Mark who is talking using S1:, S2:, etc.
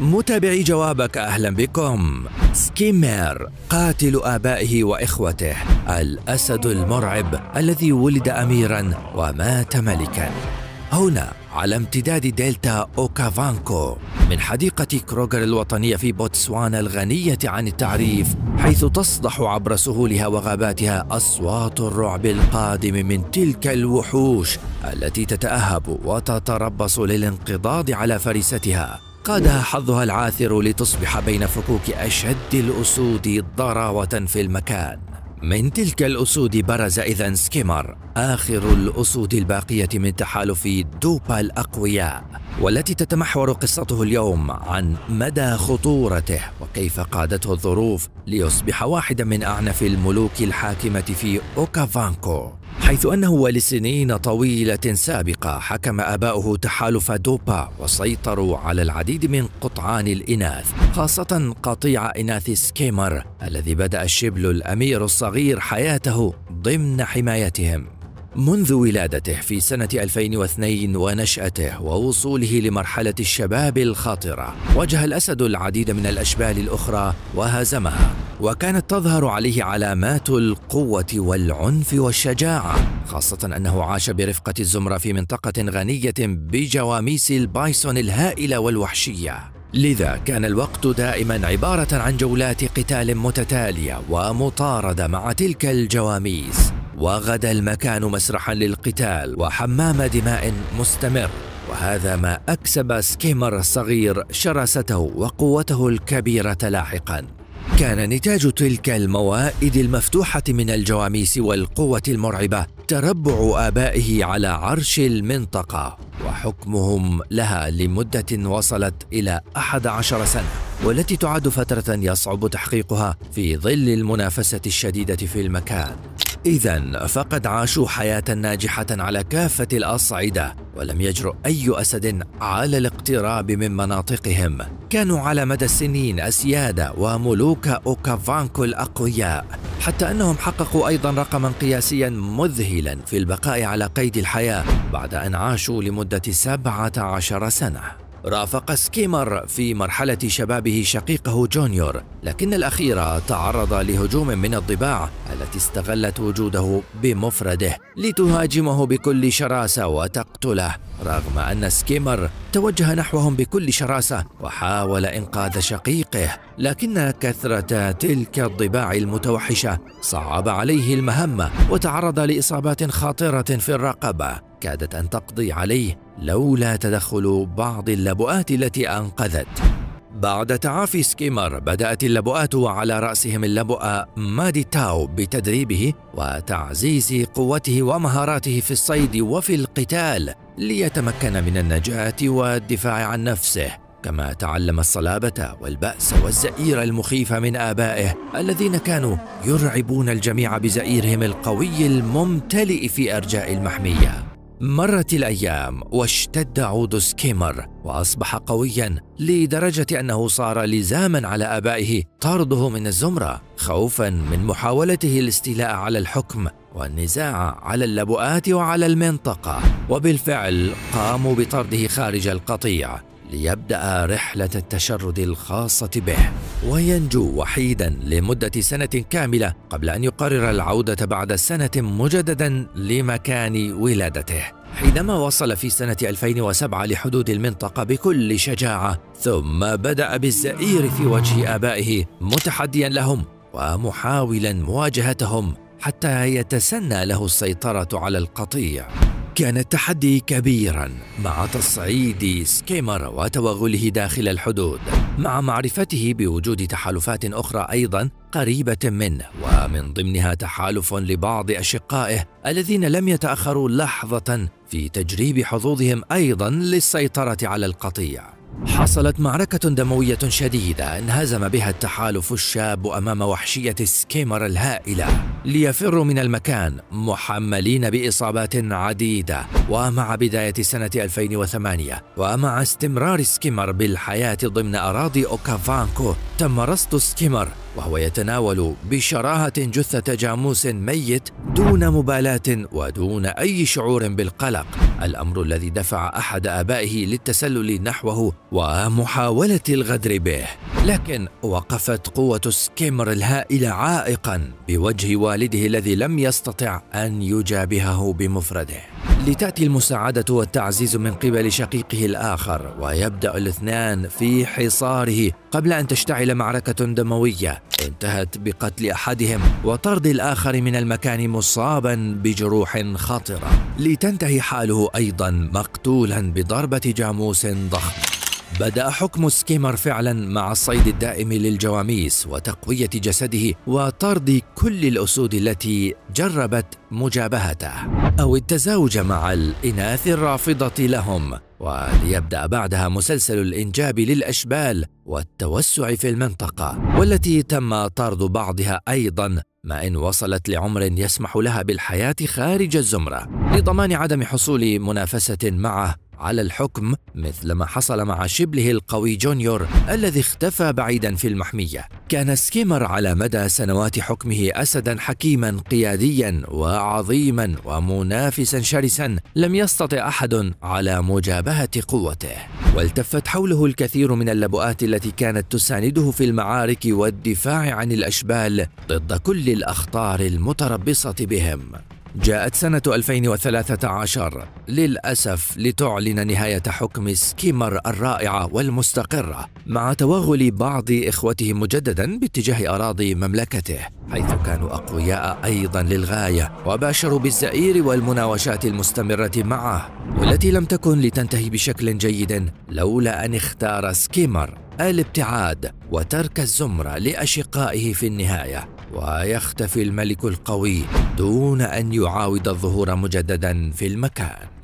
S1: متابعي جوابك أهلا بكم. سكيمير قاتل آبائه وإخوته الأسد المرعب الذي ولد أميرا ومات ملكا. هنا على امتداد دلتا أوكافانكو من حديقة كروغر الوطنية في بوتسوانا الغنية عن التعريف حيث تصدح عبر سهولها وغاباتها أصوات الرعب القادم من تلك الوحوش التي تتأهب وتتربص للانقضاض على فريستها. قادها حظها العاثر لتصبح بين فكوك أشد الأسود ضراوة في المكان. من تلك الأسود برز إذا سكيمر آخر الأسود الباقية من تحالف دوبا الأقوياء والتي تتمحور قصته اليوم عن مدى خطورته وكيف قادته الظروف ليصبح واحدا من أعنف الملوك الحاكمة في أوكافانكو. حيث أنه ولسنين طويلة سابقة حكم آباؤه تحالف دوبا وسيطروا على العديد من قطعان الإناث خاصة قطيع إناث سكيمر الذي بدأ الشبل الأمير الصغير حياته ضمن حمايتهم. منذ ولادته في سنة 2002 ونشأته ووصوله لمرحلة الشباب الخاطرة. واجه الأسد العديد من الأشبال الأخرى وهزمها وكانت تظهر عليه علامات القوة والعنف والشجاعة خاصة أنه عاش برفقة الزمرة في منطقة غنية بجواميس البايسون الهائلة والوحشية. لذا كان الوقت دائما عبارة عن جولات قتال متتالية ومطاردة مع تلك الجواميس. وغدا المكان مسرحا للقتال وحمام دماء مستمر. وهذا ما أكسب سكيمر الصغير شراسته وقوته الكبيرة لاحقا. كان نتاج تلك الموائد المفتوحة من الجواميس والقوة المرعبة تربع آبائه على عرش المنطقة وحكمهم لها لمدة وصلت إلى أحد عشر سنة والتي تعد فترة يصعب تحقيقها في ظل المنافسة الشديدة في المكان. إذا فقد عاشوا حياة ناجحة على كافة الأصعدة ولم يجرؤ أي أسد على الاقتراب من مناطقهم. كانوا على مدى السنين أسياد وملوك أوكافانكو الأقوياء حتى أنهم حققوا أيضا رقما قياسيا مذهلا في البقاء على قيد الحياة بعد أن عاشوا لمدة سبعة عشر سنة. رافق سكيمر في مرحلة شبابه شقيقه جونيور لكن الأخير تعرض لهجوم من الضباع التي استغلت وجوده بمفرده لتهاجمه بكل شراسة وتقتله. رغم أن سكيمر توجه نحوهم بكل شراسة وحاول إنقاذ شقيقه لكن كثرة تلك الضباع المتوحشة صعب عليه المهمة وتعرض لإصابات خطرة في الرقبة كادت أن تقضي عليه لولا تدخل بعض اللبؤات التي أنقذت. بعد تعافي سكيمر بدأت اللبؤات وعلى رأسهم اللبؤة مادي تاو بتدريبه وتعزيز قوته ومهاراته في الصيد وفي القتال ليتمكن من النجاة والدفاع عن نفسه. كما تعلم الصلابة والبأس والزئير المخيف من آبائه الذين كانوا يرعبون الجميع بزئيرهم القوي الممتلئ في أرجاء المحمية. مرت الأيام واشتد عود سكيمر وأصبح قويا لدرجة أنه صار لزاما على آبائه طرده من الزمرة خوفا من محاولته الاستيلاء على الحكم والنزاع على اللبؤات وعلى المنطقة. وبالفعل قاموا بطرده خارج القطيع ليبدأ رحلة التشرد الخاصة به. وينجو وحيدا لمدة سنة كاملة قبل أن يقرر العودة بعد سنة مجددا لمكان ولادته. حينما وصل في سنة 2007 لحدود المنطقة بكل شجاعة ثم بدأ بالزئير في وجه آبائه متحديا لهم ومحاولا مواجهتهم حتى يتسنى له السيطرة على القطيع. كان التحدي كبيرا مع تصعيد سكيمر وتوغله داخل الحدود. مع معرفته بوجود تحالفات أخرى أيضا قريبة منه ومن ضمنها تحالف لبعض أشقائه الذين لم يتأخروا لحظة في تجريب حظوظهم أيضا للسيطرة على القطيع. حصلت معركة دموية شديدة انهزم بها التحالف الشاب أمام وحشية سكيمر الهائلة. ليفروا من المكان محملين بإصابات عديدة ومع بداية سنة 2008 ومع استمرار سكيمر بالحياة ضمن أراضي أوكافانكو تم رصد سكيمر وهو يتناول بشراهة جثة جاموس ميت دون مبالاة ودون أي شعور بالقلق. الأمر الذي دفع أحد آبائه للتسلل نحوه ومحاولة الغدر به. لكن وقفت قوة سكيمر الهائلة عائقا بوجه والده الذي لم يستطع أن يجابهه بمفرده. لتأتي المساعدة والتعزيز من قبل شقيقه الآخر ويبدأ الاثنان في حصاره قبل أن تشتعل معركة دموية. انتهت بقتل أحدهم وطرد الآخر من المكان مصابا بجروح خطرة. لتنتهي حاله أيضا مقتولا بضربة جاموس ضخم بدأ حكم سكيمر فعلا مع الصيد الدائم للجواميس وتقوية جسده وطرد كل الأسود التي جربت مجابهته أو التزاوج مع الإناث الرافضة لهم. وليبدأ بعدها مسلسل الإنجاب للأشبال والتوسع في المنطقة والتي تم طرد بعضها أيضا ما إن وصلت لعمر يسمح لها بالحياة خارج الزمرة لضمان عدم حصول منافسة معه على الحكم مثل ما حصل مع شبله القوي جونيور الذي اختفى بعيدا في المحمية. كان سكيمر على مدى سنوات حكمه أسدا حكيما قياديا وعظيما ومنافسا شرسا. لم يستطع أحد على مجابهة قوته. والتفت حوله الكثير من اللبؤات التي كانت تسانده في المعارك والدفاع عن الأشبال ضد كل الأخطار المتربصة بهم. جاءت سنة 2013 للأسف لتعلن نهاية حكم سكيمر الرائعة والمستقرة مع توغل بعض إخوته مجددا باتجاه أراضي مملكته حيث كانوا أقوياء أيضا للغاية وباشروا بالزئير والمناوشات المستمرة معه والتي لم تكن لتنتهي بشكل جيد لولا أن اختار سكيمر الابتعاد وترك الزمرة لأشقائه في النهاية. ويختفي الملك القوي دون أن يعاود الظهور مجددا في المكان.